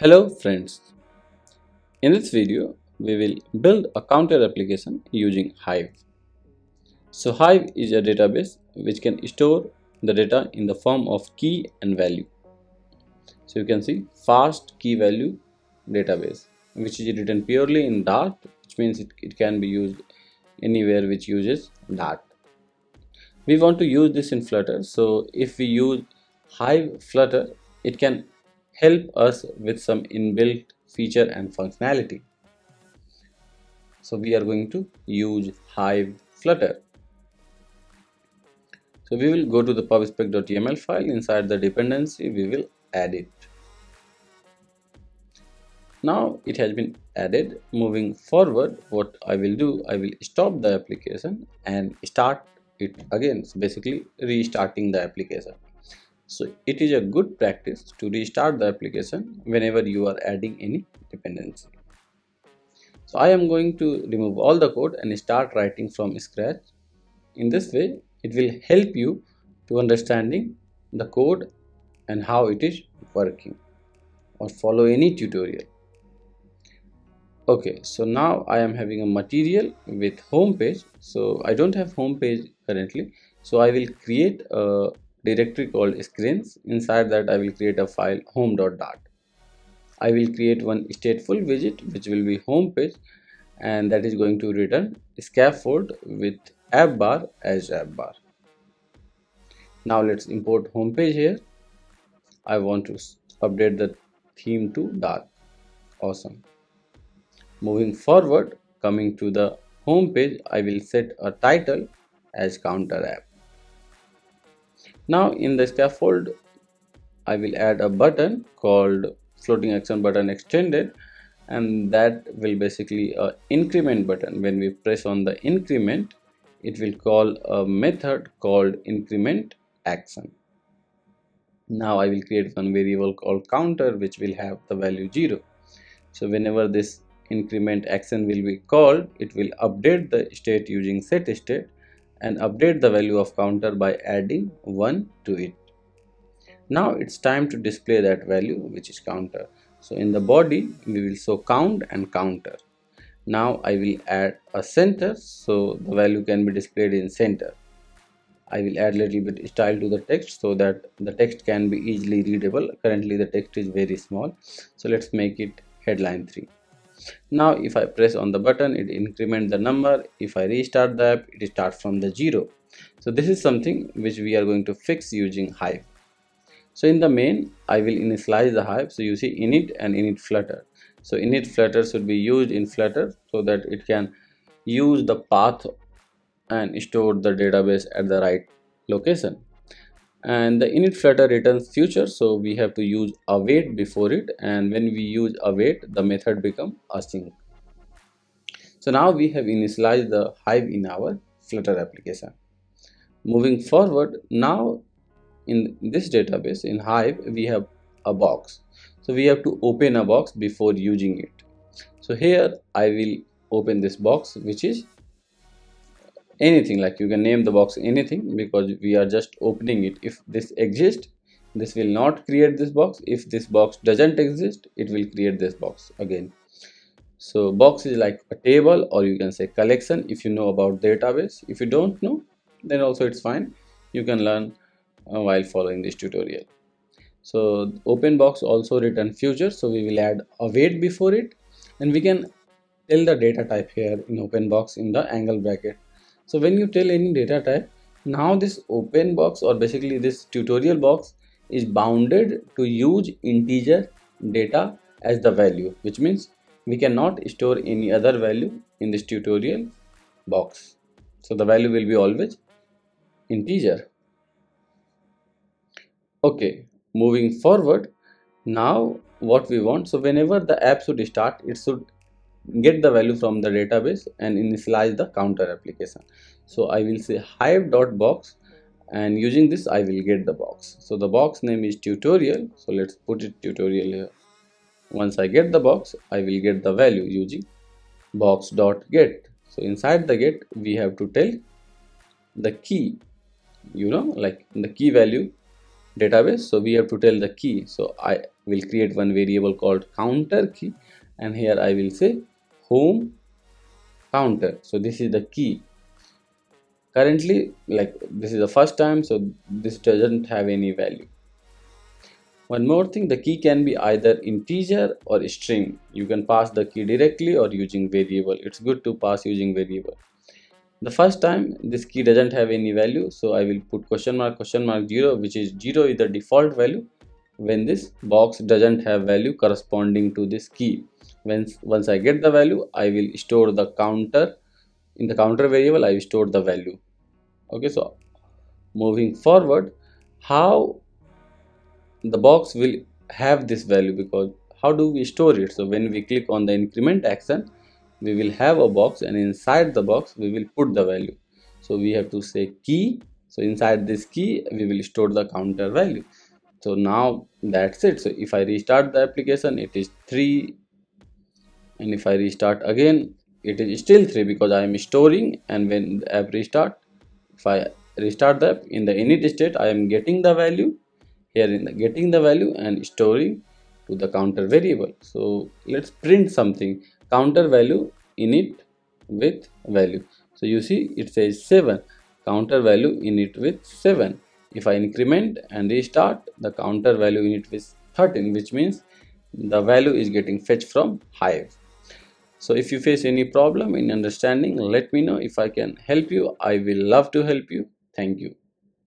Hello friends. In this video, we will build a counter application using Hive. So Hive is a database which can store the data in the form of key and value. So you can see fast key value database which is written purely in Dart which means it, it can be used anywhere which uses Dart. We want to use this in Flutter so if we use Hive Flutter it can help us with some inbuilt feature and functionality. So we are going to use Hive Flutter. So we will go to the pubspec.yaml file inside the dependency we will add it. Now it has been added moving forward what I will do I will stop the application and start it again so basically restarting the application so it is a good practice to restart the application whenever you are adding any dependency. So i am going to remove all the code and start writing from scratch. In this way it will help you to understanding the code and how it is working or follow any tutorial. Okay so now i am having a material with home page so i don't have home page currently. So i will create a directory called screens. Inside that i will create a file home.dart i will create one stateful widget which will be home page and that is going to return scaffold with app bar as app bar. Now let's import home page here. I want to update the theme to dark awesome. Moving forward coming to the home page i will set a title as counter app now in the scaffold i will add a button called floating action button extended and that will basically a increment button. When we press on the increment it will call a method called increment action. Now i will create one variable called counter which will have the value 0 so whenever this increment action will be called it will update the state using set state and update the value of counter by adding 1 to it now it's time to display that value which is counter so in the body we will show count and counter now i will add a center so the value can be displayed in center I will add a little bit style to the text so that the text can be easily readable. Currently the text is very small. So let's make it headline 3. Now if I press on the button it increment the number. If I restart the app it starts from the 0. So this is something which we are going to fix using Hive. So in the main I will initialize the Hive. So you see init and init flutter. So init flutter should be used in flutter so that it can use the path and store the database at the right location and the init flutter returns future so we have to use await before it. And when we use await the method become async. So now we have initialized the hive in our flutter application. Moving forward now in this database in hive we have a box. So we have to open a box before using it. So here i will open this box which is anything like you can name the box anything because we are just opening it. If this exists this will not create this box. If this box doesn't exist it will create this box again. So box is like a table or you can say collection if you know about database. If you don't know then also it's fine. You can learn uh, while following this tutorial. So open box also return future so we will add await before it. And we can tell the data type here in open box in the angle bracket so when you tell any data type now this open box or basically this tutorial box is bounded to use integer data as the value which means we cannot store any other value in this tutorial box. So the value will be always integer. Okay moving forward. Now what we want so whenever the app should start it should get the value from the database and initialize the counter application. So i will say hive dot box and using this i will get the box. So the box name is tutorial. So let's put it tutorial here. Once i get the box i will get the value using box dot get so inside the get we have to tell the key you know like the key value database. So we have to tell the key. So i will create one variable called counter key. And here i will say home counter. So this is the key. Currently like this is the first time so this doesn't have any value. One more thing the key can be either integer or string. You can pass the key directly or using variable. It's good to pass using variable. The first time this key doesn't have any value so i will put question mark question mark 0 which is 0 is the default value. When this box doesn't have value corresponding to this key when once i get the value i will store the counter. In the counter variable i will store the value. Okay so moving forward how the box will have this value? Because how do we store it? So when we click on the increment action we will have a box and inside the box we will put the value. So we have to say key. So inside this key we will store the counter value. So now that's it. So if i restart the application it is 3 and if i restart again it is still 3 because i am storing. And when the app restart if i restart the app in the init state i am getting the value. Here in the getting the value and storing to the counter variable. So let's print something. Counter value init with value. So you see it says 7 counter value init with 7 if i increment and restart the counter value init with 13 which means the value is getting fetched from hive so if you face any problem in understanding let me know. If i can help you i will love to help you. Thank you